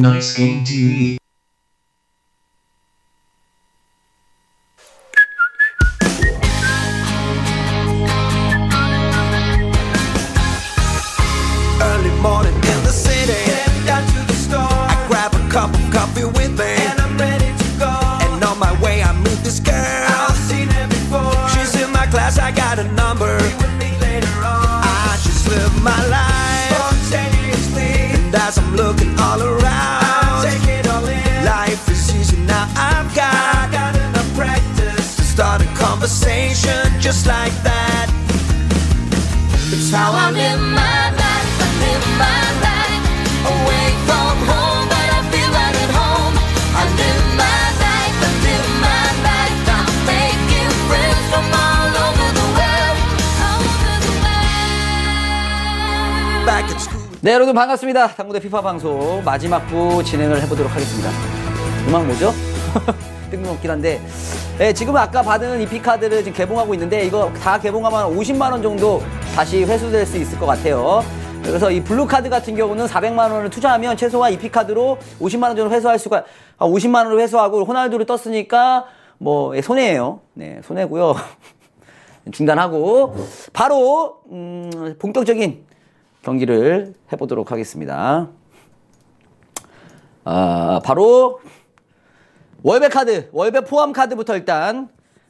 Nice Game TV. 여러분 반갑습니다. 단군의 피파 방송 마지막 부 진행을 해보도록 하겠습니다. 음악 뭐죠? 뜬금없긴 한데, 네, 지금 아까 받은 EP 카드를 지금 개봉하고 있는데 이거 다 개봉하면 50만 원 정도 다시 회수될 수 있을 것 같아요. 그래서 이 블루 카드 같은 경우는 400만 원을 투자하면 최소한 EP 카드로 50만 원 정도 회수할 수가, 아, 50만 원을 회수하고 호날두를 떴으니까 뭐 예, 손해예요. 네, 손해고요. 중단하고 바로 음, 본격적인 경기를 해보도록 하겠습니다. 아, 바로 월배 카드, 월배 포함 카드부터 일단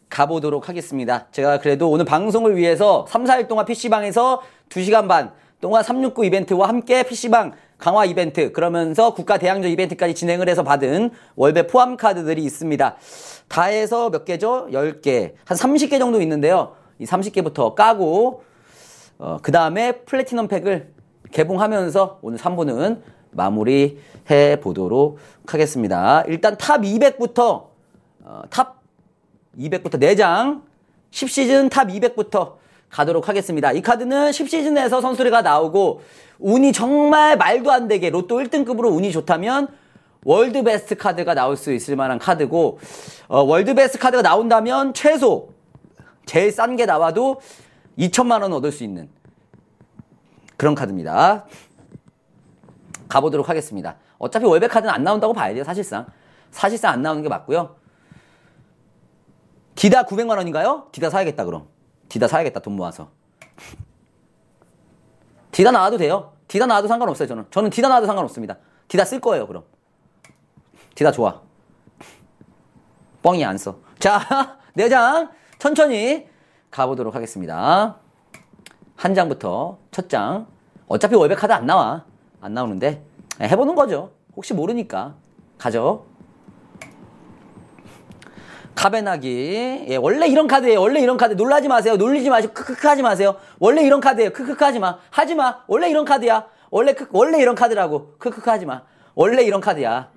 가보도록 하겠습니다. 제가 그래도 오늘 방송을 위해서 3, 4일 동안 PC방에서 2시간 반 동안 369 이벤트와 함께 PC방 강화 이벤트, 그러면서 국가 대항전 이벤트까지 진행을 해서 받은 월배 포함 카드들이 있습니다. 다 해서 몇 개죠? 10개. 한 30개 정도 있는데요. 이 30개부터 까고, 어, 그 다음에 플래티넘 팩을 개봉하면서 오늘 3부는 마무리 해 보도록 하겠습니다. 일단 Top 200부터, 어, Top 200부터 4장, 10시즌 Top 200부터 가도록 하겠습니다. 이 카드는 10시즌에서 선수들이 나오고, 운이 정말 말도 안 되게 로또 1등급으로 운이 좋다면, world best 카드가 나올 수 있을 만한 카드고, 어, world best 카드가 나온다면 최소, 제일 싼 게 나와도 2천만 원 얻을 수 있는 그런 카드입니다. 가보도록 하겠습니다. 어차피 월베 카드는 안 나온다고 봐야 돼요, 사실상. 사실상 안 나오는 게 맞고요. 디다 900만 원인가요? 디다 사야겠다, 그럼. 디다 사야겠다, 돈 모아서. 디다 나와도 돼요. 디다 나와도 상관없어요, 저는. 저는 디다 나와도 상관없습니다. 디다 쓸 거예요, 그럼. 디다 좋아. 뻥이 안 써. 자, 네장 천천히 가보도록 하겠습니다. 한 장부터 첫 장. 어차피 월베 카드 안 나와. 안 나오는데 예, 해보는 거죠. 혹시 모르니까 가죠. 카베나기. 예, 원래 이런 카드예요. 원래 이런 카드. 놀라지 마세요. 놀리지 마시고 크크크 하지 마세요. 원래 이런 카드예요. 크크크 하지 마. 하지 마. 원래 이런 카드야. 원래 크, 원래 이런 카드라고. 크크크 하지 마. 원래 이런 카드야.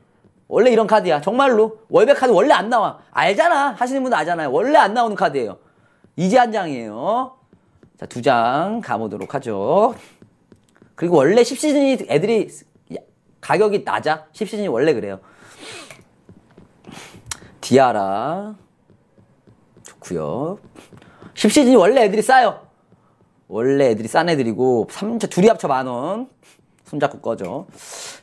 원래 이런 카드야. 정말로. 월백 카드 원래 안 나와. 알잖아. 하시는 분들 알잖아요. 원래 안 나오는 카드예요. 이제 한 장이에요. 자, 두 장 가보도록 하죠. 그리고 원래 10시즌이 애들이 야, 가격이 낮아. 10시즌이 원래 그래요. 디아라. 좋고요 10시즌이 원래 애들이 싸요. 원래 애들이 싼 애들이고 3, 둘이 합쳐 만 원. 손잡고 꺼져.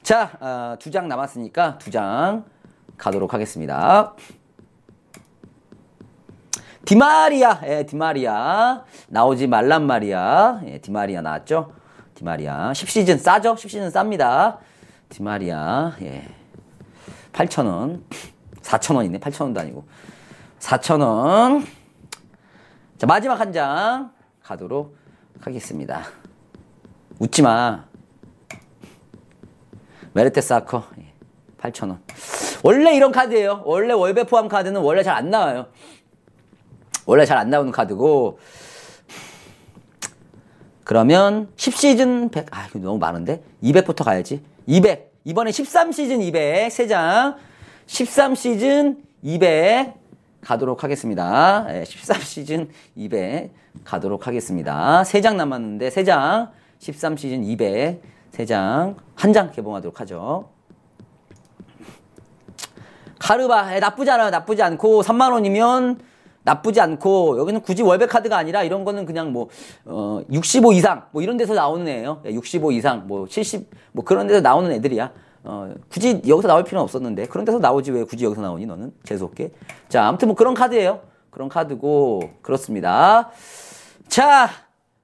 자, 어, 두장 남았으니까 두 장 가도록 하겠습니다. 디마리아, 예, 디마리아. 나오지 말란 말이야. 예, 디마리아 나왔죠? 디마리아. 10시즌 싸죠? 10시즌 쌉니다. 디마리아, 예. 8,000원. 4,000원이네. 8,000원도 아니고. 4,000원. 자, 마지막 한 장 가도록 하겠습니다. 웃지 마. 메르테스 아커. 8,000원. 원래 이런 카드예요. 원래 월배 포함 카드는 원래 잘 안 나와요. 원래 잘 안 나오는 카드고 그러면 10시즌 100, 아, 이거 너무 많은데? 200부터 가야지. 200. 이번에 13시즌 200, 3장. 13시즌 200 가도록 하겠습니다. 네, 13시즌 200 가도록 하겠습니다. 3장 남았는데, 3장. 13시즌 200, 3장. 한 장 개봉하도록 하죠. 카르바, 에, 나쁘지 않아요. 나쁘지 않고, 3만원이면 나쁘지 않고 여기는 굳이 월백 카드가 아니라 이런 거는 그냥 뭐 어, 65 이상 뭐 이런 데서 나오는 애예요. 65 이상 뭐 70 뭐 그런 데서 나오는 애들이야. 어, 굳이 여기서 나올 필요는 없었는데 그런 데서 나오지 왜 굳이 여기서 나오니 너는? 재수 없게. 자 아무튼 뭐 그런 카드예요. 그런 카드고 그렇습니다. 자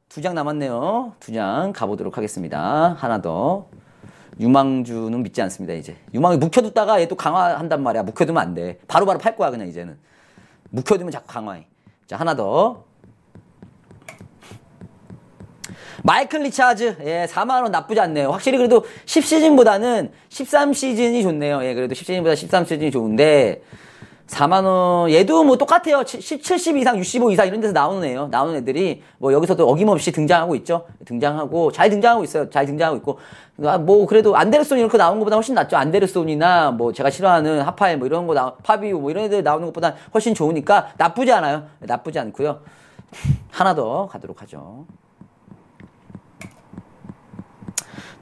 두 장 남았네요. 두 장 가보도록 하겠습니다. 하나 더. 유망주는 믿지 않습니다 이제. 유망이 묵혀뒀다가 얘 또 강화한단 말이야. 묵혀두면 안 돼. 바로바로 팔 거야 그냥 이제는 묵혀두면 자꾸 강화해 자 하나 더 마이클 리차즈, 예, 4만원 나쁘지 않네요. 확실히 그래도 10시즌보다는 13시즌이 좋네요. 예, 그래도 10시즌보다 13시즌이 좋은데, 4만원, 얘도 뭐 똑같아요. 70 이상, 65 이상 이런 데서 나오는 애요. 나오는 애들이 뭐 여기서도 어김없이 등장하고 있죠. 등장하고, 잘 등장하고 있어요. 잘 등장하고 있고. 아, 뭐 그래도 안데르손 이렇게 나오는 것보다 훨씬 낫죠. 안데르손이나 뭐 제가 싫어하는 하파에 뭐 이런 거 나, 파비오 뭐 이런 애들 나오는 것보다 훨씬 좋으니까 나쁘지 않아요. 나쁘지 않고요. 하나 더 가도록 하죠.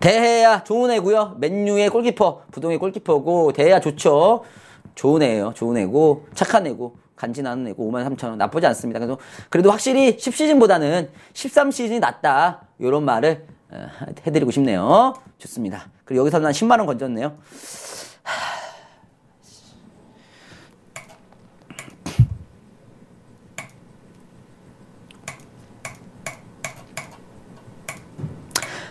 대해야 좋은 애고요. 맨유의 골키퍼, 부동의 골키퍼고 대해야 좋죠. 좋은 애예요. 좋은 애고 착한 애고 간지나는 애고 5만 3천 원 나쁘지 않습니다. 그래서 그래도 확실히 10시즌보다는 13시즌이 낫다. 이런 말을 어, 해드리고 싶네요. 좋습니다. 그리고 여기서 난 10만 원 건졌네요.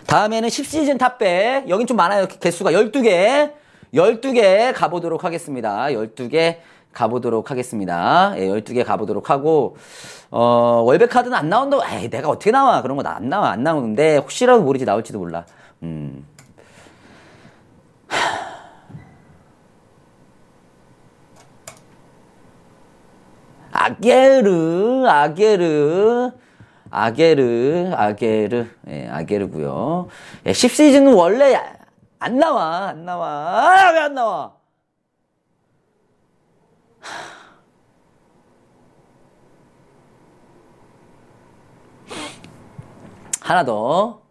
다음에는 10시즌 탑백. 여긴 좀 많아요. 개수가 12개. 12개 가보도록 하겠습니다. 12개 가보도록 하겠습니다. 예, 12개 가보도록 하고, 어, 월백 카드는 안 나온다고, 에이, 내가 어떻게 나와. 그런 거 안 나와. 안 나오는데, 혹시라도 모르지 나올지도 몰라. 음. 아게르, 아게르, 아게르, 아게르, 예, 아게르고요. 예, 10시즌은 원래 안 나와, 안 나와. 아, 왜 안 나와? 하나 더.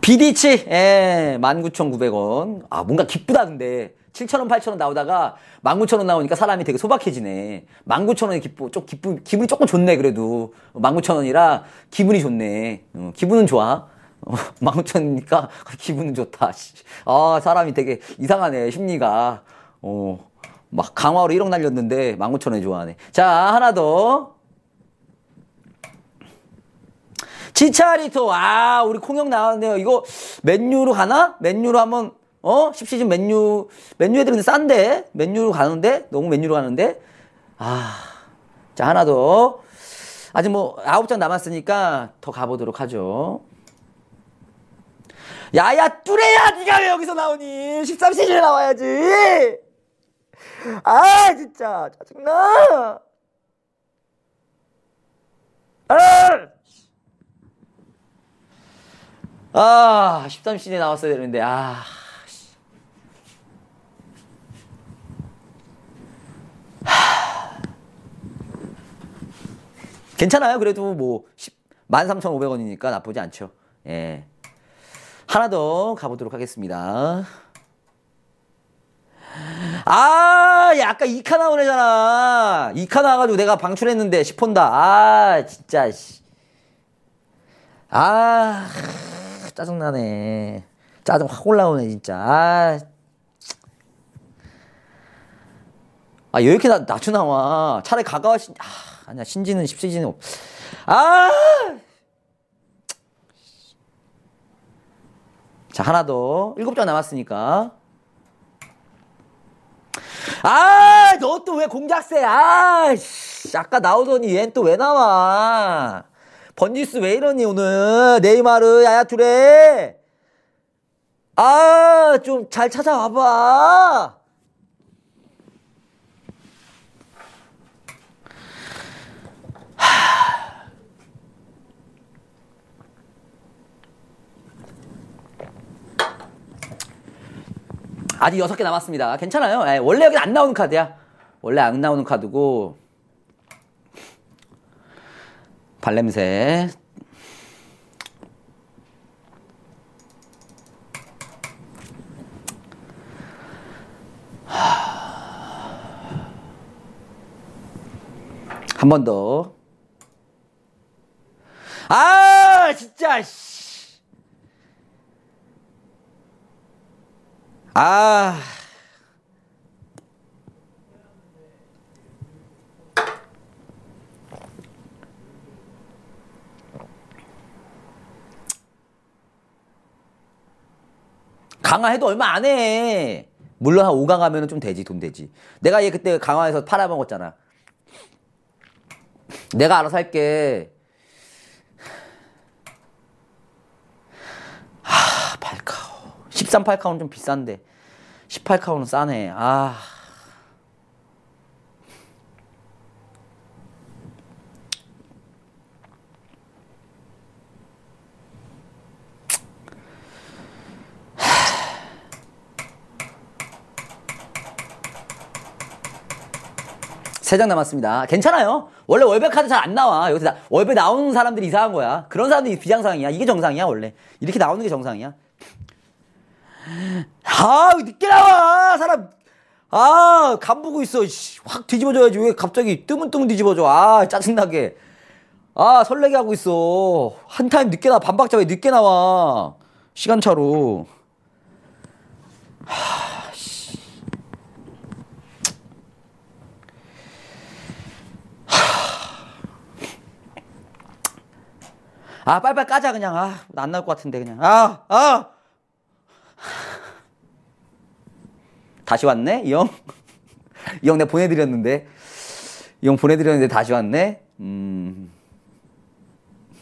비디치, 예, 19,900원. 아, 뭔가 기쁘다, 근데. 7,000원, 8,000원 나오다가 19,000원 나오니까 사람이 되게 소박해지네. 19,000원이 기쁘, 좀 기쁘, 기분이 조금 좋네, 그래도. 19,000원이라 기분이 좋네. 어, 기분은 좋아. 어, 19,000원이니까 기분은 좋다. 씨. 아, 사람이 되게 이상하네, 심리가. 어, 막 강화로 1억 날렸는데 19,000원이 좋아하네. 자, 하나 더. 지차리토, 아, 우리 콩형 나왔네요. 이거 맨유로 가나? 맨유로 한번, 어? 10시즌 맨유, 맨유 애들은 싼데? 맨유로 가는데? 너무 맨유로 가는데? 아, 자, 하나 더. 아직 뭐, 아홉 장 남았으니까 더 가보도록 하죠. 야야, 뚜레야! 니가 왜 여기서 나오니? 13시즌에 나와야지! 아, 진짜. 짜증나! 아! 아, 13시즌에 나왔어야 되는데, 아. 씨. 하. 괜찮아요. 그래도 뭐, 10, 13,500원이니까 나쁘지 않죠. 예. 하나 더 가보도록 하겠습니다. 아, 야, 아까 2카 나온 애잖아. 2카 나와가지고 내가 방출했는데 10혼다. 아, 진짜, 씨. 아, 짜증나네. 짜증 확 올라오네, 진짜. 아, 아, 왜 이렇게 나, 낮춰 나와? 차라리 가까워, 신, 아, 아니야, 신지는 10시즌은 없, 아! 자, 하나 더. 일곱 장 남았으니까. 아, 너 또 왜 공작새? 아, 씨, 아까 나오더니 얘는 또왜 나와? 번지스 왜 이러니, 오늘? 네이마르, 야야투레. 아, 좀 잘 찾아와봐. 아직 여섯 개 남았습니다. 괜찮아요. 예, 원래 여기 안 나오는 카드야. 원래 안 나오는 카드고. 발냄새. 한 번 더. 아, 진짜, 씨. 아. 강화해도 얼마 안 해. 물론 한 5강 하면 좀 되지, 돈 되지. 내가 얘 그때 강화에서 팔아먹었잖아. 내가 알아서 할게. 하, 8카우. 13 8카우는 좀 비싼데. 18카우는 싸네. 아. 세장 남았습니다. 괜찮아요. 원래 월백 카드 잘 안 나와. 여기서 나, 월백 나오는 사람들이 이상한 거야. 그런 사람들이 비정상이야. 이게 정상이야, 원래. 이렇게 나오는 게 정상이야. 아, 왜 늦게 나와! 사람. 아, 간 보고 있어. 씨, 확 뒤집어져야지. 왜 갑자기 뜨문뜨문 뒤집어져. 아, 짜증나게. 아, 설레게 하고 있어. 한 타임 늦게 나와. 반박자 왜 늦게 나와. 시간차로. 아, 빨리빨리 까자, 그냥. 아, 안 나올 것 같은데, 그냥. 아, 아! 다시 왔네? 이 형? 이 형 내가 보내드렸는데. 이 형 보내드렸는데 다시 왔네? 음.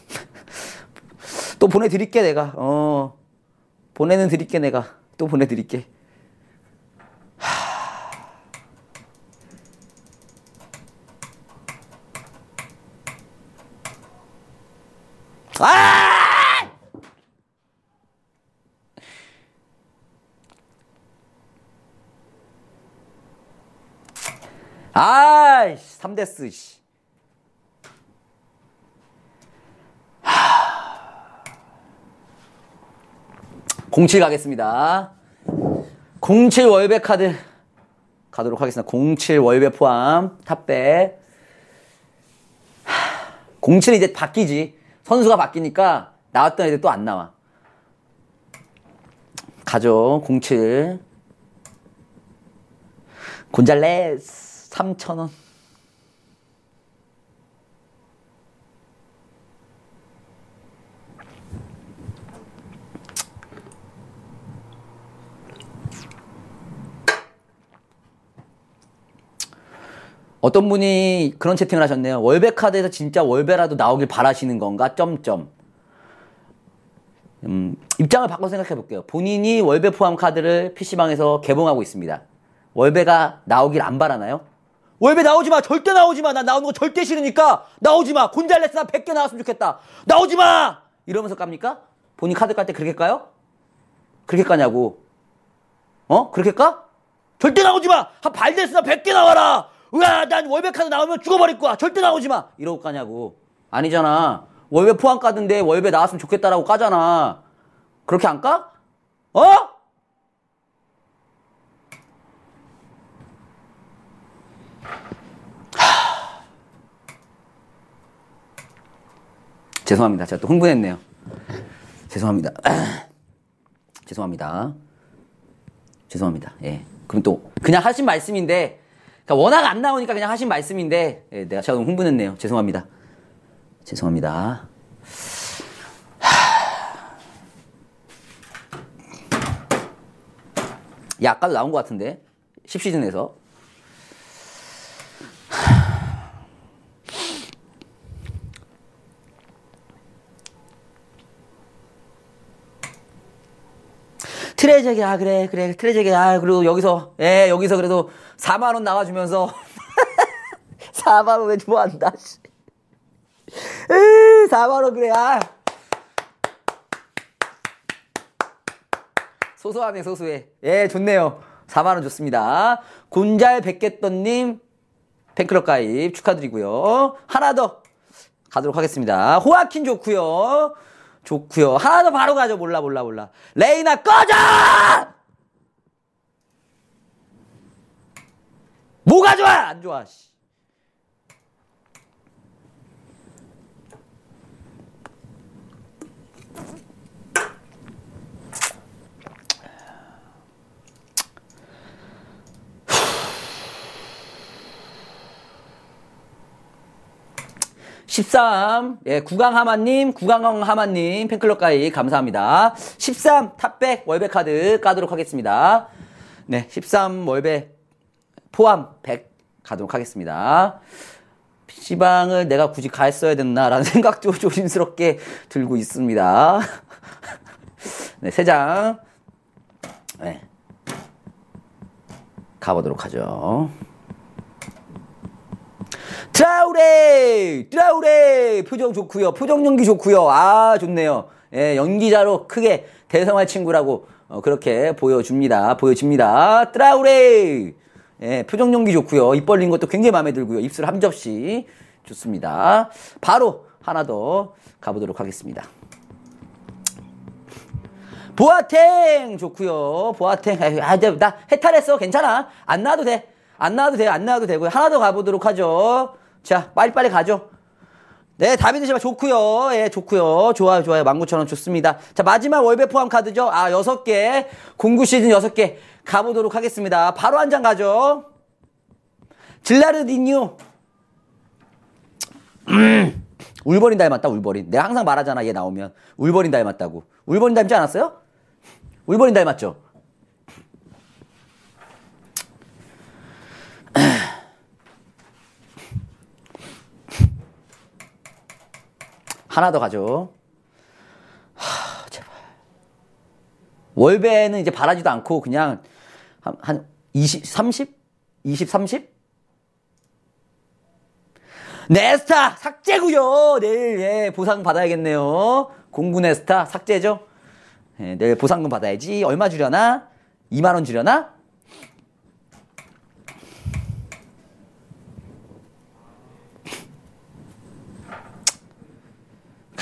또 보내드릴게, 내가. 어. 보내는 드릴게, 내가. 또 보내드릴게. 아이씨, 3데스, 씨. 하... 07 가겠습니다. 07 월백 카드 가도록 하겠습니다. 07 월백 포함, 탑백. 07이 이제 바뀌지. 선수가 바뀌니까 나왔던 애들 또 안 나와. 가죠. 07. 곤잘레스 3,000원. 어떤 분이 그런 채팅을 하셨네요. 월배 카드에서 진짜 월배라도 나오길 바라시는 건가? 점점. 음, 입장을 바꿔 생각해 볼게요. 본인이 월배 포함 카드를 PC방에서 개봉하고 있습니다. 월배가 나오길 안 바라나요? 월배 나오지 마! 절대 나오지 마! 나 나오는 거 절대 싫으니까! 나오지 마! 곤잘레스 나 100개 나왔으면 좋겠다! 나오지 마! 이러면서 깝니까? 본인 카드 깔 때 그렇게 까요? 그렇게 까냐고. 어? 그렇게 까? 절대 나오지 마! 한 발데스나 100개 나와라! 으아, 난 월백 카드 나오면 죽어버릴 거야! 절대 나오지 마! 이러고 까냐고. 아니잖아. 월배 포함 카드인데 월배 나왔으면 좋겠다라고 까잖아. 그렇게 안 까? 어? 죄송합니다. 제가 또 흥분했네요. 죄송합니다. 죄송합니다. 죄송합니다. 예. 그럼 또 그냥 하신 말씀인데 그러니까 워낙 안 나오니까 그냥 하신 말씀인데 예, 내가 제가 너무 흥분했네요. 죄송합니다. 죄송합니다. 야, 아까도 나온 것 같은데 10시즌에서 트레제게 아 그래 그래 트레제게 아 그리고 여기서 예 여기서 그래도 4만 원 나와주면서. 4만 원왜 좋아한다 씨. 에이, 4만 원 그래 아. 소소하네 소소해. 예 좋네요. 4만 원 좋습니다. 곤잘 백개떴님 팬클럽 가입 축하드리고요. 하나 더 가도록 하겠습니다. 호아킨 좋고요 좋고요. 하나 더 바로 가죠. 몰라 몰라 몰라. 레이나 꺼져! 뭐가 좋아? 안 좋아 씨. 13, 예, 구강하마님, 구강하마님 팬클럽 가입 감사합니다. 13 탑백 월백 카드 까도록 하겠습니다. 네, 13 월백 포함 100 가도록 하겠습니다. PC방을 내가 굳이 갔어야 됐나라는 생각도 조심스럽게 들고 있습니다. 네, 세 장. 네. 가보도록 하죠. 트라우레! 트라우레! 표정 좋고요 표정 연기 좋고요 아, 좋네요. 예, 연기자로 크게 대성할 친구라고 어, 그렇게 보여줍니다. 보여집니다. 트라우레! 예, 표정 연기 좋고요 입 벌린 것도 굉장히 마음에 들고요. 입술 한 접시 좋습니다. 바로 하나 더 가보도록 하겠습니다. 보아탱 좋고요. 보아탱 아, 이제 나 해탈했어. 괜찮아. 안 나와도 돼. 안 나와도 돼요. 안 나와도 되고요. 하나 더 가보도록 하죠. 자, 빨리빨리 가죠. 네, 다비드 실바 좋고요. 예, 좋고요. 좋아요, 좋아요. 19,000원 좋습니다. 자, 마지막 월배 포함 카드죠. 아, 6개. 공구 시즌 6개 가보도록 하겠습니다. 바로 한 장 가죠. 질라르디뉴. 음, 울버린 닮았다, 울버린. 내가 항상 말하잖아, 얘 나오면. 울버린 닮았다고. 울버린 닮지 않았어요? 울버린 닮았죠? 하나 더 가죠. 하, 제발. 월배는 이제 바라지도 않고 그냥 한, 한 20, 30? 20, 30? 네스타 삭제고요. 내일 예, 보상 받아야겠네요. 공구 네스타 삭제죠. 예, 내일 보상금 받아야지. 얼마 주려나? 2만 원 주려나?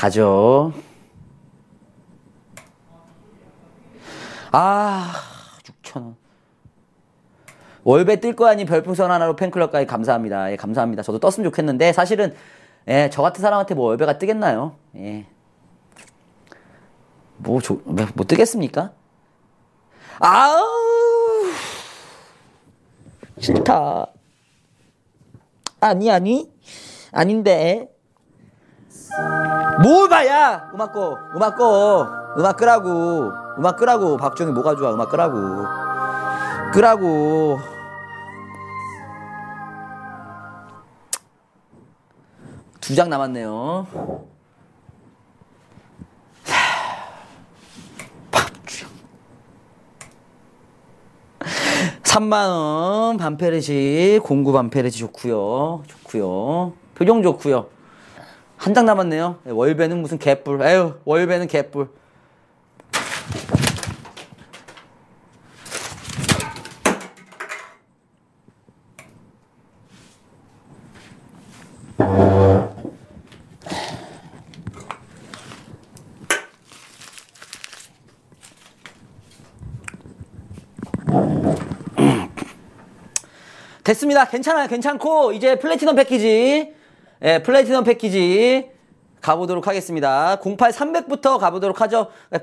가죠. 아, 6천원. 월배 뜰 거 아니 별풍선 하나로 팬클럽까지 감사합니다. 예, 감사합니다. 저도 떴으면 좋겠는데, 사실은, 예, 저 같은 사람한테 뭐 월배가 뜨겠나요? 예. 뭐, 조, 뭐, 뭐 뜨겠습니까? 아우! 싫다. 아니, 아니. 아닌데. 뭘 봐야! 음악 꺼. 음악 꺼. 음악 끄라고. 음악 끄라고. 박정희 뭐가 좋아. 음악 끄라고. 끄라고. 두 장 남았네요. 3만원 반페르시 공구 반페르시 좋구요 좋구요 표정 좋구요 한 장 남았네요 네, 월배는 무슨 개뿔 에휴 월배는 개뿔 됐습니다. 괜찮아요. 괜찮고 이제 플래티넘 패키지 예, 플래티넘 패키지 가보도록 하겠습니다. 08 300부터 가보도록 하죠. 예,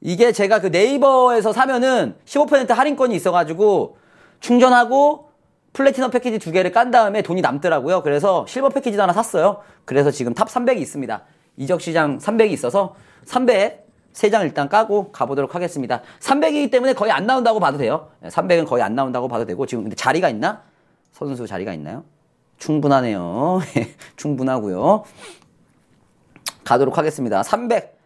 이게 제가 그 네이버에서 사면은 15% 할인권이 있어가지고 충전하고 플래티넘 패키지 두 개를 깐 다음에 돈이 남더라고요. 그래서 실버 패키지도 하나 샀어요. 그래서 지금 top 300이 있습니다. 이적 시장 300이 있어서 300 3장 일단 까고 가보도록 하겠습니다. 300이기 때문에 거의 안 나온다고 봐도 돼요. 300은 거의 안 나온다고 봐도 되고 지금 근데 자리가 있나? 선수 자리가 있나요? 충분하네요. 충분하고요. 가도록 하겠습니다. 300.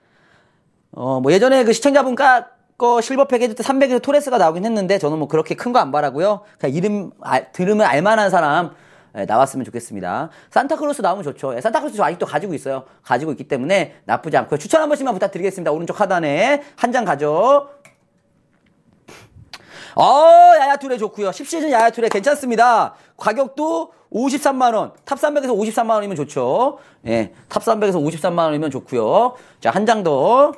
어, 뭐 예전에 그 시청자분 까, 거 실버팩 해줄 때 300에서 토레스가 나오긴 했는데 저는 뭐 그렇게 큰 거 안 바라고요. 그냥 이름 알, 들으면 알만한 사람 예, 나왔으면 좋겠습니다. 산타크로스 나오면 좋죠. 예, 산타크로스 저 아직도 가지고 있어요. 가지고 있기 때문에 나쁘지 않고요. 추천 한 번씩만 부탁드리겠습니다. 오른쪽 하단에 한 장 가죠. 어, 야야투레 좋고요. 10시즌 야야투레 괜찮습니다. 가격도 53만원. top 300에서 53만원이면 좋죠. 예, top 300에서 53만원이면 좋고요. 자, 한 장 더.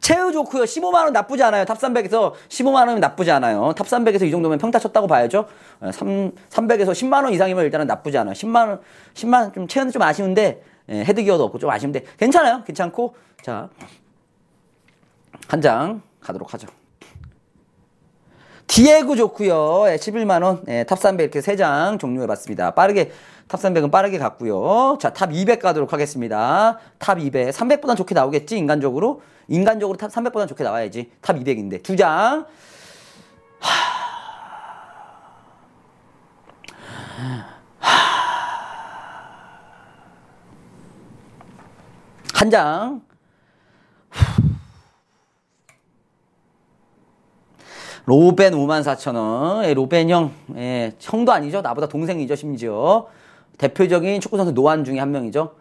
체흐 좋고요. 15만 원 나쁘지 않아요. top 300에서 15만 원이면 나쁘지 않아요. top 300에서 이 정도면 평타 쳤다고 봐야죠. 3, 300에서 10만 원 이상이면 일단은 나쁘지 않아요. 10만 원, 10만 원 좀 체흐는 좀 아쉬운데, 예, 헤드 기어도 없고 좀 아쉬운데, 괜찮아요. 괜찮고. 자, 한 장 가도록 하죠. 디에고 좋고요. 예, 11만 원. 예, top 300 이렇게 3장 종료해 봤습니다. 빠르게, top 300은 빠르게 갔고요. 자, top 200 가도록 하겠습니다. top 200. 300보단 좋게 나오겠지, 인간적으로? 인간적으로 top 300보단 좋게 나와야지. top 200인데. 두 장. 한 장. 로벤 5만 4천 원. 예, 로벤 형, 예, 형도 아니죠. 나보다 동생이죠, 심지어. 대표적인 축구 선수 노안 중에 한 명이죠.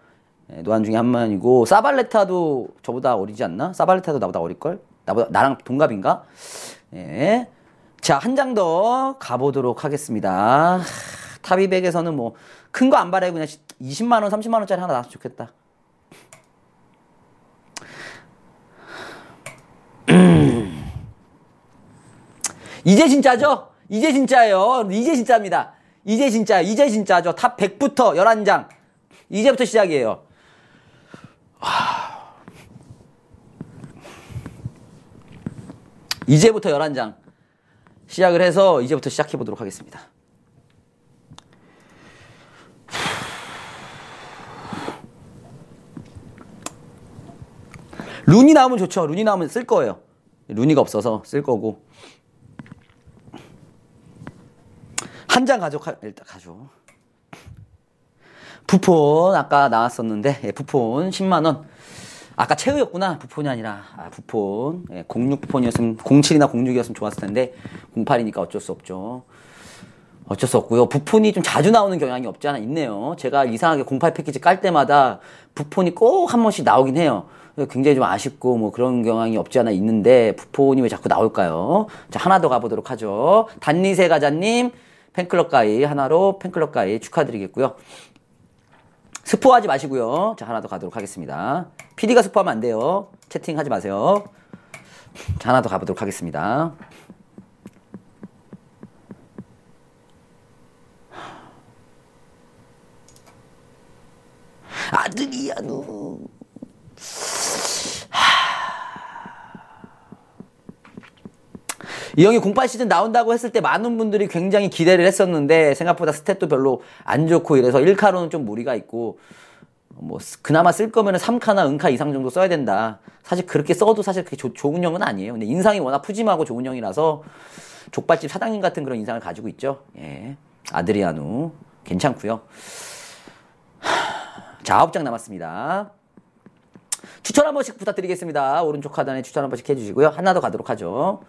예, 노안 중에 한 명이고 사발레타도 저보다 어리지 않나? 사발레타도 나보다 어릴걸? 나보다 나랑 동갑인가? 예. 자, 한 장 더 가보도록 하겠습니다. 타비백에서는 뭐 큰 거 안 바래고 그냥 20만 원, 30만 원짜리 하나 나왔으면 좋겠다. 이제 진짜죠? 이제 진짜예요. 이제 진짜입니다. 이제 진짜, 이제 진짜죠. top 100부터 11장. 이제부터 시작이에요. 하... 이제부터 11장. 시작을 해서 이제부터 시작해 보도록 하겠습니다. 룬이 나오면 좋죠. 룬이 나오면 쓸 거예요. 룬이가 없어서 쓸 거고. 한 장 가져가 일단 가죠. 부폰 아까 나왔었는데 예, 부폰 10만 원. 아까 최후였구나. 부폰이 아니라 아, 부폰. 예, 06 부폰이었으면 07이나 06이었으면 좋았을 텐데 08이니까 어쩔 수 없죠. 어쩔 수 없고요. 부폰이 좀 자주 나오는 경향이 없지 않아 있네요. 제가 이상하게 08 패키지 깔 때마다 부폰이 꼭 한 번씩 나오긴 해요. 굉장히 좀 아쉽고 뭐 그런 경향이 없지 않아 있는데 부폰이 왜 자꾸 나올까요? 자 하나 더 가보도록 하죠. 단리세 가자님 팬클럽 가입 하나로 팬클럽 가입 축하드리겠고요. 스포하지 마시고요. 자 하나 더 가도록 하겠습니다. PD가 스포하면 안 돼요. 채팅하지 마세요. 자 하나 더 가보도록 하겠습니다. 아들이야 너. 이 형이 08 시즌 나온다고 했을 때 많은 분들이 굉장히 기대를 했었는데 생각보다 스탯도 별로 안 좋고 이래서 1카로는 좀 무리가 있고 뭐 그나마 쓸 거면은 3카나 은카 이상 정도 써야 된다. 사실 그렇게 써도 사실 그렇게 조, 좋은 형은 아니에요. 근데 인상이 워낙 푸짐하고 좋은 형이라서 족발집 사장님 같은 그런 인상을 가지고 있죠. 예. 아드리아누 괜찮고요. 자, 아홉 장 남았습니다. 추천 한 번씩 부탁드리겠습니다. 오른쪽 하단에 추천 한 번씩 해주시고요. 하나 더 가도록 하죠.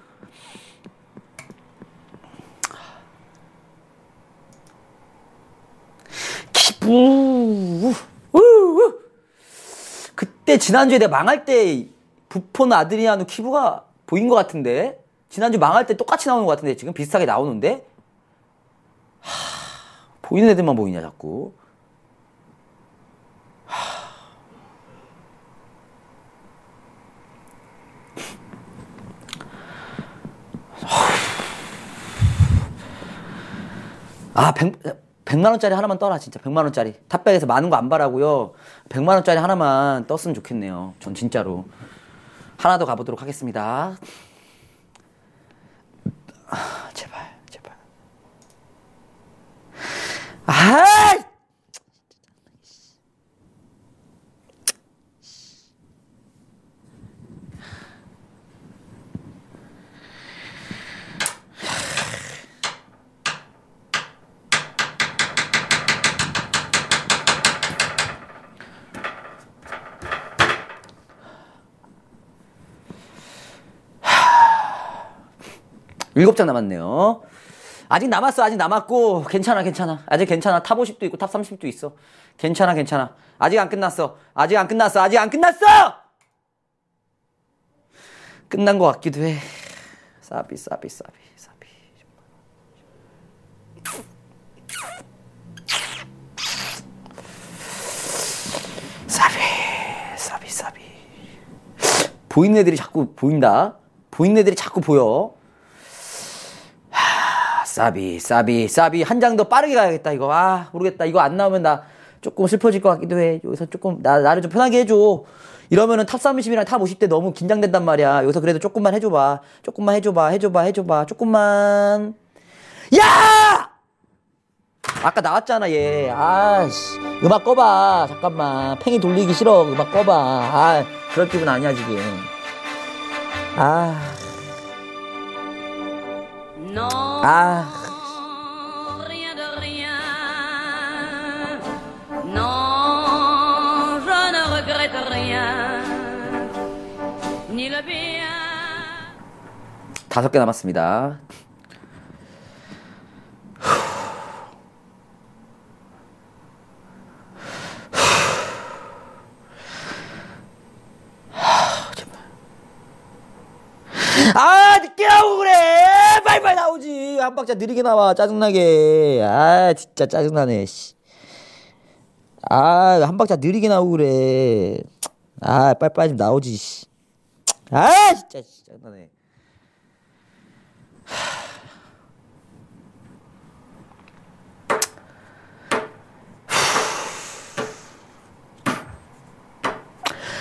그때 지난주에 내가 망할 때 부폰 아드리아누 키부가 보인 것 같은데 지난주 망할 때 똑같이 나오는 것 같은데 지금 비슷하게 나오는데? 하, 보이는 애들만 보이냐 자꾸. 아, 100, 100만 원짜리 하나만 떠라 진짜. 100만 원짜리. 탑백에서 많은 거 안 바라고요. 100만 원짜리 하나만 떴으면 좋겠네요. 전 진짜로. 하나 더 가보도록 하겠습니다. 아, 제발 제발. 아 일곱 장 남았네요. 아직 남았어, 아직 남았고, 괜찮아, 괜찮아. 아직 괜찮아. top 50도 있고, top 30도 있어. 괜찮아, 괜찮아. 아직 안 끝났어. 아직 안 끝났어. 아직 안 끝났어! 끝난 것 같기도 해. 싸비, 싸비, 싸비, 싸비. 싸비, 싸비, 싸비. 보이는 애들이 자꾸 보인다. 보이는 애들이 자꾸 보여. 싸비, 싸비, 싸비. 한 장 더 빠르게 가야겠다, 이거. 아, 모르겠다. 이거 안 나오면 나 조금 슬퍼질 것 같기도 해. 여기서 조금 나 나를 좀 편하게 해줘. 이러면은 top 30이랑 top 50대 너무 긴장된단 말이야. 여기서 그래도 조금만 해줘봐. 조금만 해줘봐. 해줘봐. 해줘봐. 조금만. 야! 아까 나왔잖아 얘. 아씨 음악 꺼봐. 잠깐만. 팽이 돌리기 싫어. 음악 꺼봐. 아 그럴 기분 아니야 지금. 아. Bien. 다섯 개 남았습니다. 아 늦게 나오고 그래 나오지. 한 박자 느리게 나와. 짜증나게. 아 진짜 짜증나네 아한 박자 느리게 나오고 그래. 아 빨리빨리 좀 나오지 씨. 아 진짜 씨, 짜증나네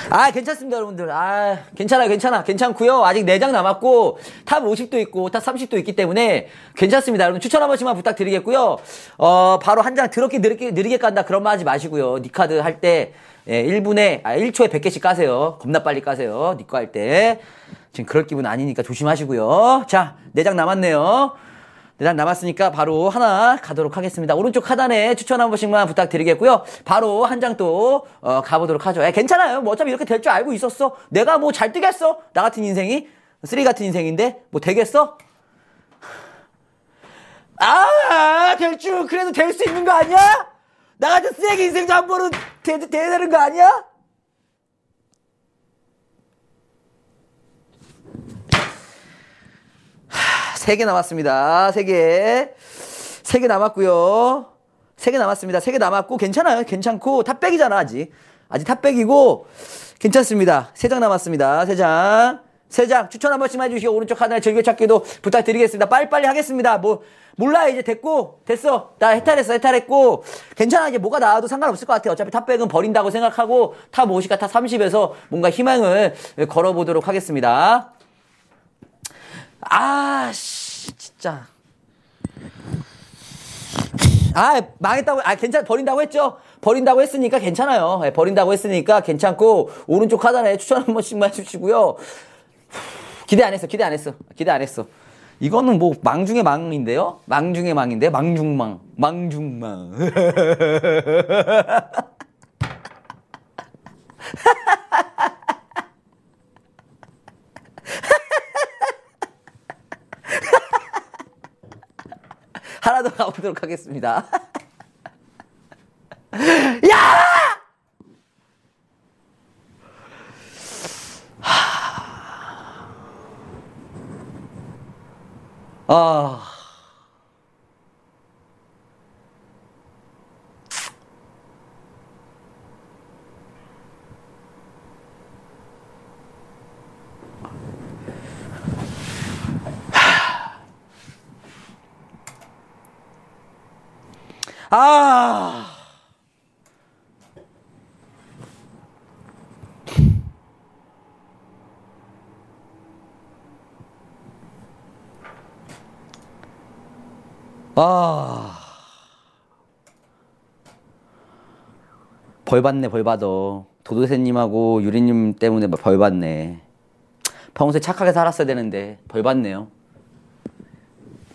아 괜찮습니다 여러분들. 아 괜찮아요 괜찮아. 괜찮고요. 아직 4장 남았고 top 50도 있고 top 30도 있기 때문에 괜찮습니다. 여러분 추천 한 번씩만 부탁드리겠고요. 어 바로 한장 더럽게 느리게, 느리게 깐다 그런 말 하지 마시고요. 니카드 할때 예, 1분에 아 1초에 100개씩 까세요. 겁나 빨리 까세요. 니꺼 할 때. 지금 그럴 기분 아니니까 조심하시고요. 자 4장 남았네요 네장 남았으니까 바로 하나 가도록 하겠습니다. 오른쪽 하단에 추천 한 번씩만 부탁드리겠고요. 바로 한 장 또 어, 가보도록 하죠. 에, 괜찮아요. 뭐 어차피 이렇게 될 줄 알고 있었어. 내가 뭐 잘 뜨겠어? 나 같은 인생이 쓰레기 같은 인생인데 뭐 되겠어? 아, 될 줄 그래도 될 수 있는 거 아니야? 나 같은 쓰레기 인생 잠보는 돼, 돼야 되는 거 아니야? 세 개 남았습니다. 세 개. 세 개 남았고요. 세 개 남았습니다. 세 개 남았고 괜찮아요. 괜찮고 top 백이잖아, 아직. 아직 top 백이고 괜찮습니다. 세 장 남았습니다. 세 장. 세 장 추천 한 번씩만 해 주시고 오른쪽 하단에 즐겨찾기도 부탁드리겠습니다. 빨리빨리 하겠습니다. 뭐 몰라 이제 됐고 됐어. 나 해탈했어 해탈했고 괜찮아 이제 뭐가 나와도 상관없을 것 같아요. 어차피 top 백은 버린다고 생각하고 top 50과 top 30에서 뭔가 희망을 걸어보도록 하겠습니다. 아, 씨, 진짜. 아, 망했다고, 아, 괜찮, 버린다고 했죠? 버린다고 했으니까 괜찮아요. 예, 버린다고 했으니까 괜찮고, 오른쪽 하단에 추천 한 번씩만 해주시고요. 기대 안 했어, 기대 안 했어, 기대 안 했어. 이거는 뭐, 망 중의 망인데요? 망 중의 망인데, 망중망. 망중망. 하나 더 가보도록 하겠습니다. 야! 아. 아. 벌 받네, 벌 받아. 도도새님하고 유리님 때문에 벌 받네. 평소에 착하게 살았어야 되는데, 벌 받네요.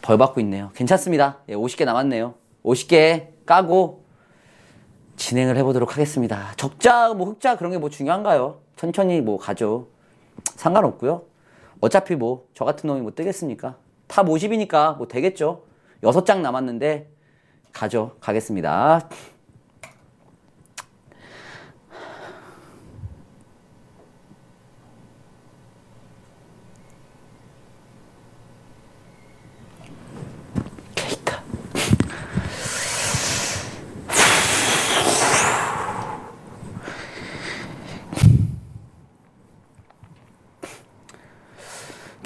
벌 받고 있네요. 괜찮습니다. 예, 50개 남았네요. 50개 까고 진행을 해보도록 하겠습니다. 적자, 뭐 흑자 그런 게 뭐 중요한가요? 천천히 뭐 가죠. 상관없고요. 어차피 뭐 저 같은 놈이 뭐 뜨겠습니까? top 50이니까 뭐 되겠죠. 여섯 장 남았는데 가죠. 가겠습니다.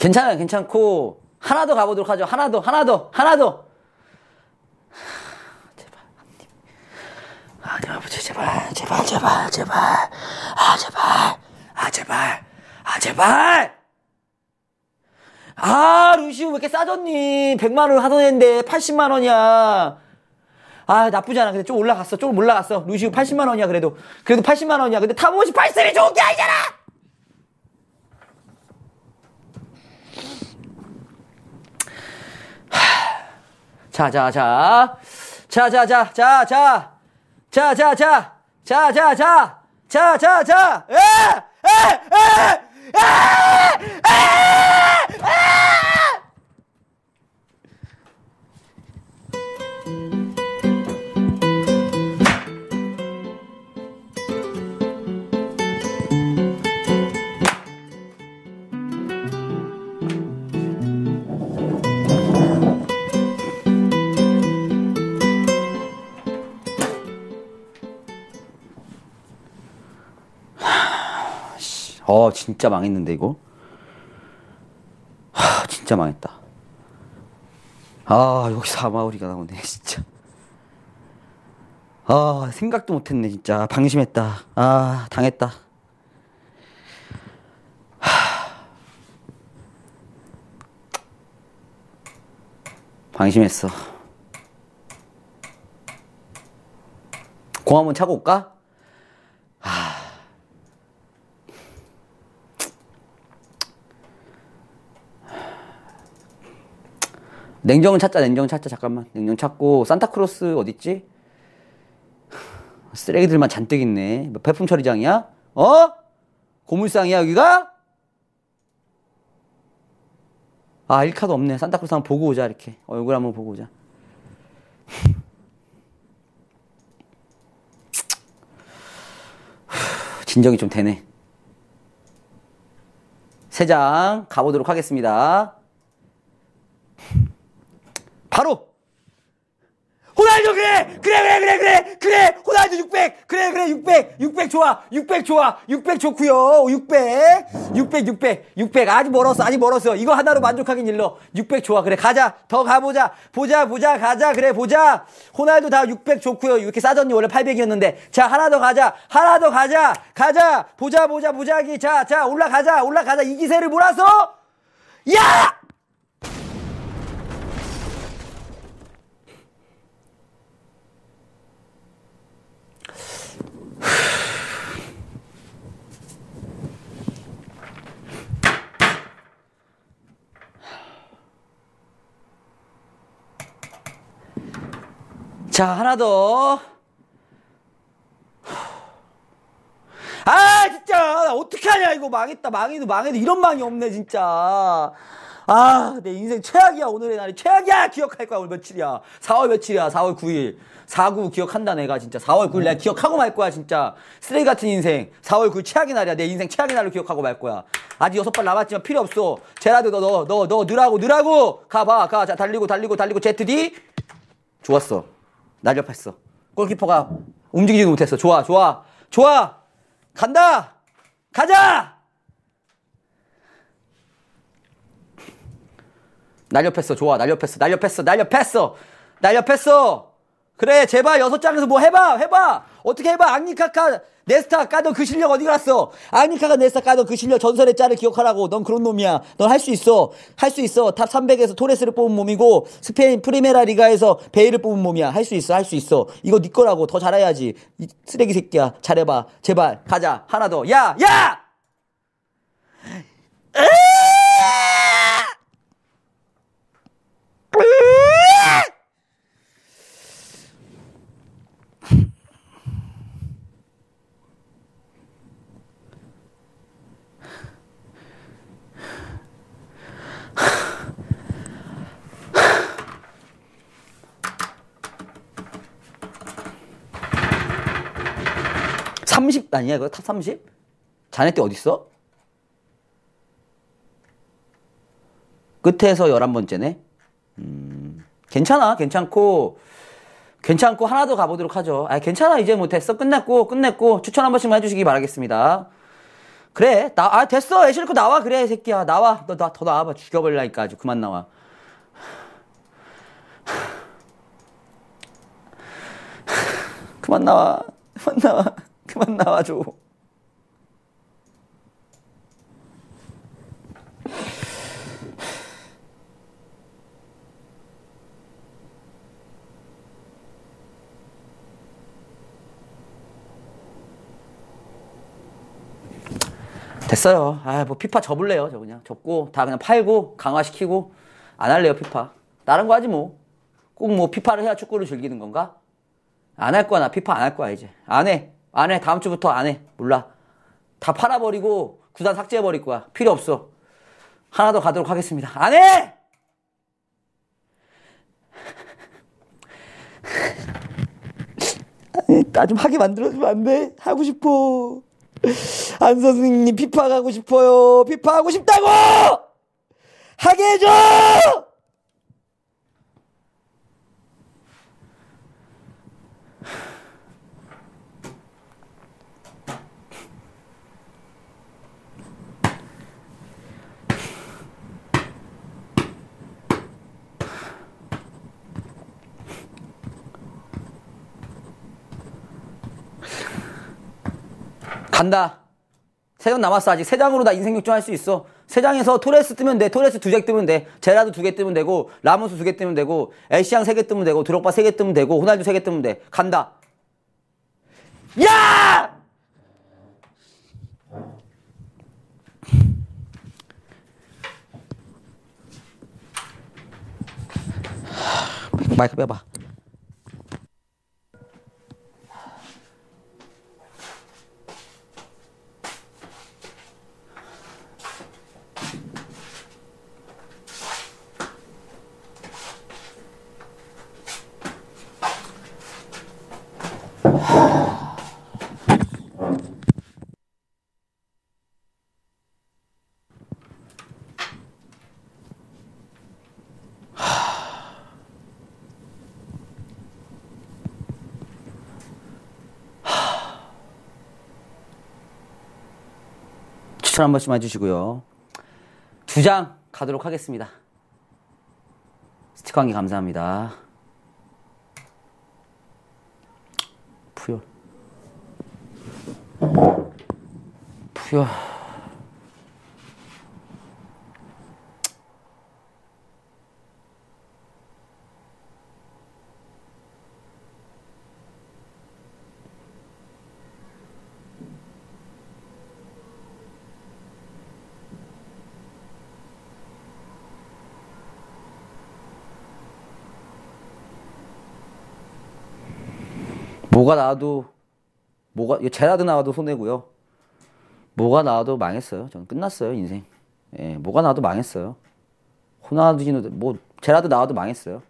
괜찮아요, 괜찮고 하나 더 가보도록 하죠. 하나 더, 하나 더, 하나 더. 제발 한 입. 아니 아버지. 제발, 제발, 제발, 제발. 아, 제발. 아, 제발. 아, 제발! 아, 루시우 왜 이렇게 싸졌니? 100만원 하던 애인데 80만원이야. 아, 나쁘지 않아. 근데 좀 올라갔어. 조금 올라갔어. 루시우 80만원이야, 그래도. 그래도 80만원이야. 근데 top 50 8승이 좋은 게 아니잖아! 자, 자, 자. 자, 자, 자, 자, 자. 자, 자, 자. 자, 자, 자. 자, 자, 자. 에! 에! 에! 에! 에! 에! 진짜 망했는데, 이거. 하, 진짜 망했다. 아, 여기서 아마우리가 나오네, 진짜. 아, 생각도 못했네, 진짜. 방심했다. 아, 당했다. 하. 방심했어. 공 한번 차고 올까? 냉정은 찾자, 냉정 찾자, 잠깐만. 냉정 찾고, 산타크로스 어딨지? 쓰레기들만 잔뜩 있네. 뭐 배품 처리장이야? 어? 고물상이야, 여기가? 아, 1카도 없네. 산타크로스 한번 보고 오자, 이렇게. 얼굴 한번 보고 오자. 진정이 좀 되네. 세 장 가보도록 하겠습니다. 바로 호날두 그래 그래 그래 그래 그래 그래 호날두 600 그래 그래 600 600 좋아 600 좋아 600 좋고요 600 600 600 600 아직 멀었어 아직 멀었어. 이거 하나로 만족하긴 일러. 600 좋아 그래 가자 더 가보자 보자 보자 가자 그래 보자. 호날두 다 600 좋고요. 이렇게 싸졌니? 원래 800이었는데. 자 하나 더 가자 하나 더 가자 가자 보자 보자 보자기. 자자 올라가자 올라가자. 이 기세를 몰아서 야 자, 하나 더. 아, 진짜. 나 어떡하냐, 이거. 망했다. 망해도 망해도 이런 망이 없네, 진짜. 아, 내 인생 최악이야, 오늘의 날이. 최악이야! 기억할 거야, 오늘 며칠이야. 4월 며칠이야, 4월 9일. 4구 기억한다, 내가 진짜. 4월 9일 내가 기억하고 말 거야, 진짜. 쓰레기 같은 인생. 4월 9일 최악의 날이야. 내 인생 최악의 날로 기억하고 말 거야. 아직 여섯 발 남았지만 필요 없어. 제라드 너, 너, 너, 너, 느라고, 느라고! 가봐, 가. 자, 달리고, 달리고, 달리고, ZD. 좋았어. 날렵했어. 골키퍼가 움직이지 못했어. 좋아, 좋아, 좋아. 간다. 가자. 날렵했어. 좋아, 날렵했어. 날렵했어. 날렵했어. 날렵했어. 그래 제발 여섯 장에서 뭐 해봐 해봐. 어떻게 해봐. 앙리카카 네스타 까던 그 실력 어디 갔어? 앙리카가 네스타 까던 그 실력 전설의 짤을 기억하라고. 넌 그런 놈이야. 넌 할 수 있어. 할 수 있어. top 300에서 토레스를 뽑은 몸이고 스페인 프리메라 리가에서 베일을 뽑은 몸이야. 할 수 있어 할 수 있어. 이거 네 거라고. 더 잘해야지. 이 쓰레기 새끼야. 잘해봐. 제발. 가자. 하나 더야야 야! 야! 30 아니야 그거 탑 30? 자네 때 어딨어? 끝에서 11번째네. 음, 괜찮아, 괜찮고, 괜찮고, 하나 더 가보도록 하죠. 아, 괜찮아, 이제 뭐 됐어. 끝냈고, 끝냈고, 추천 한 번씩만 해주시기 바라겠습니다. 그래, 나, 아, 됐어. 애 싫고 나와, 그래, 새끼야. 나와. 너, 나, 더 나와봐. 죽여버리라니까. 아주 그만 나와. 그만 나와. 그만 나와. 그만 나와줘. 됐어요. 아, 뭐 피파 접을래요. 저 그냥 접고 다 그냥 팔고 강화시키고 안 할래요, 피파. 다른 거 하지 뭐. 꼭 뭐 피파를 해야 축구를 즐기는 건가? 안 할 거야, 나 피파 안 할 거야, 이제. 안 해. 안 해. 다음 주부터 안 해. 몰라. 다 팔아버리고 구단 삭제해버릴 거야. 필요 없어. 하나 더 가도록 하겠습니다. 안 해! 나 좀 하게 만들어주면 안 돼? 하고 싶어. 안 선생님 피파 가고 싶어요. 피파 하고 싶다고! 하게 해줘! 간다. 세 장 남았어. 아직 세 장으로 나 인생 역전할 수 있어. 세 장에서 토레스 뜨면 돼. 토레스 두개 뜨면 돼. 제라드 두개 뜨면 되고, 라모스 두 개 뜨면 되고, 에시앙 세 개 뜨면 되고, 드록바 세 개 뜨면 되고, 호날두 세 개 뜨면 돼. 간다. 야! 마이크 빼봐. 추천 한 번씩 해주시고요. 두 장 가도록 하겠습니다. 스티커 한 개 감사합니다. 푸열. 푸열. 뭐가 나와도 뭐가 제라드 나와도 손해고요. 뭐가 나와도 망했어요. 저는 끝났어요 인생. 예, 뭐가 나와도 망했어요. 호나두지노 뭐 제라드 나와도 망했어요.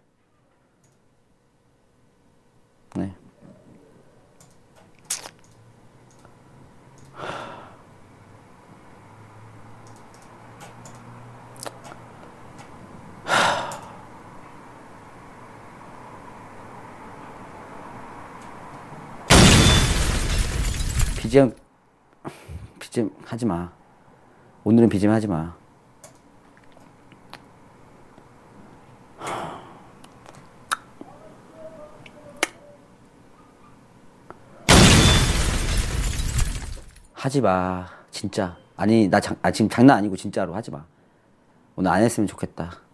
BGM BGM 하지 마. 오늘은 BGM 하지 마. 하지 마. 진짜. 아니, 나 장, 아, 지금 장난 아니고 진짜로 하지 마. 오늘 안 했으면 좋겠다.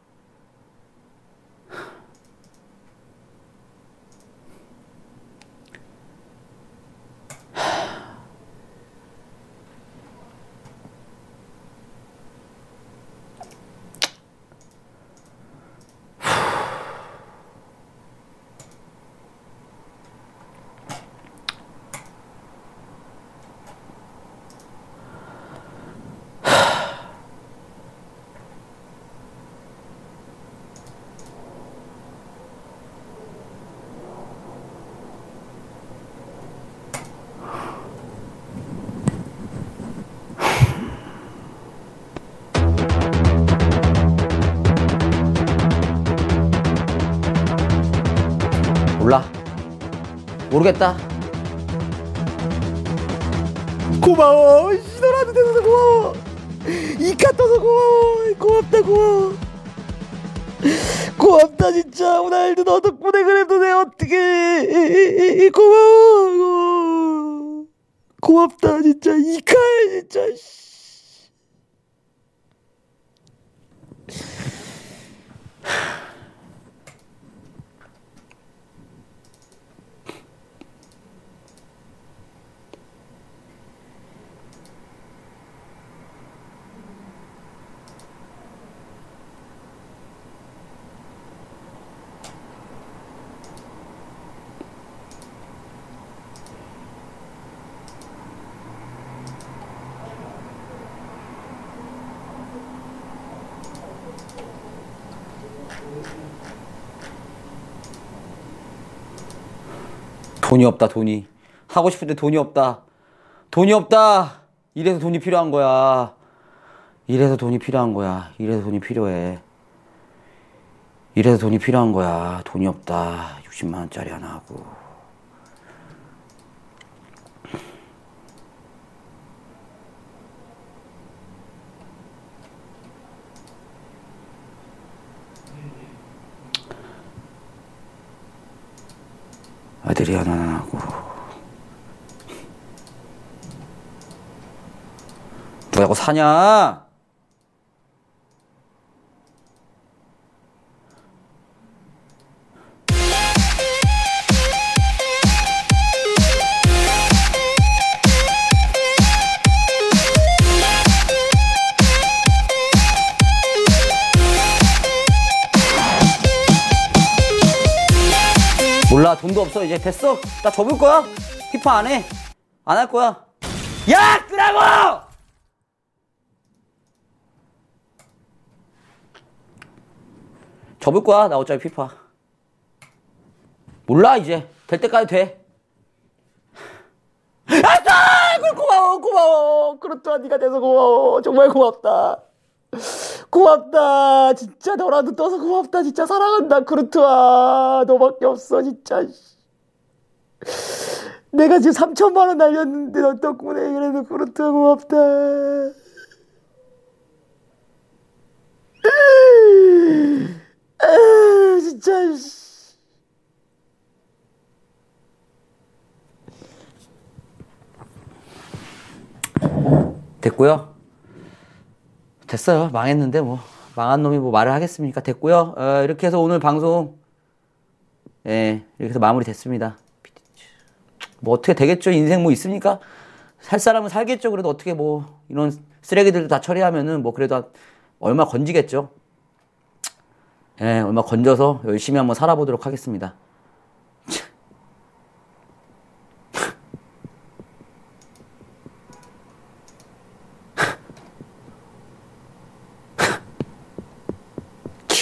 모르겠다. 고마워. 시도라도 돼서 고마워. 이카 떠서 고마워. 고맙다 고마워. 고맙다 진짜. 오늘도 너 덕분에 그래도 내 어떻게 고마워. 고맙다 진짜 이카에 진짜. 씨. 돈이 없다 돈이. 하고 싶은데 돈이 없다. 돈이 없다. 이래서 돈이 필요한 거야. 이래서 돈이 필요한 거야. 이래서 돈이 필요해. 이래서 돈이 필요한 거야. 돈이 없다. 60만 원짜리 하나 하고 아들이 하나 하고 누가 자꾸 사냐? 몰라. 돈도 없어. 이제 됐어. 나 접을 거야. 피파 안 해. 안 할 거야. 야! 끄라고! 접을 거야. 나 어차피 피파. 몰라 이제. 될 때까지 돼. 아싸! 그 고마워 고마워. 그렇다 네가 돼서 고마워. 정말 고맙다 고맙다. 진짜 너라도 떠서 고맙다. 진짜 사랑한다 크루트와. 너밖에 없어 진짜. 내가 지금 3천만 원 날렸는데 너 덕분에 그래도 크루트와 고맙다. 아, 진짜. 씨. 됐고요 됐어요. 망했는데 뭐 망한 놈이 뭐 말을 하겠습니까? 됐고요. 어, 이렇게 해서 오늘 방송 예 이렇게 해서 마무리 됐습니다. 뭐 어떻게 되겠죠? 인생 뭐 있습니까? 살 사람은 살겠죠. 그래도 어떻게 뭐 이런 쓰레기들도 다 처리하면은 뭐 그래도 얼마 건지겠죠. 예, 얼마 건져서 열심히 한번 살아보도록 하겠습니다.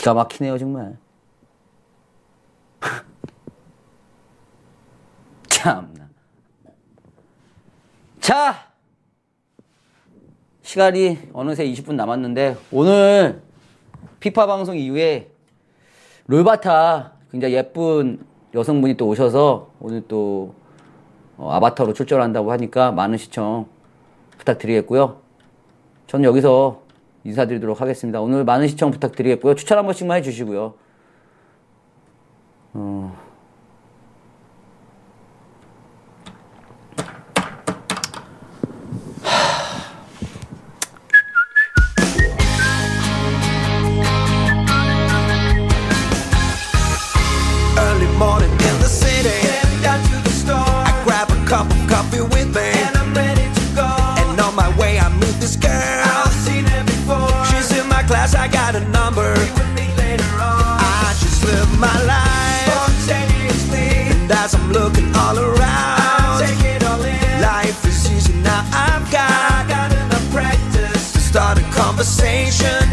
기가 막히네요, 정말. 참나. 자! 시간이 어느새 20분 남았는데, 오늘 피파 방송 이후에 롤바타 굉장히 예쁜 여성분이 또 오셔서 오늘 또 어, 아바타로 출전한다고 하니까 많은 시청 부탁드리겠고요. 저는 여기서 인사드리도록 하겠습니다. 오늘 많은 시청 부탁드리겠고요. 추천 한 번씩만 해주시고요. 어...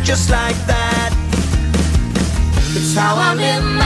just like that. It's how I live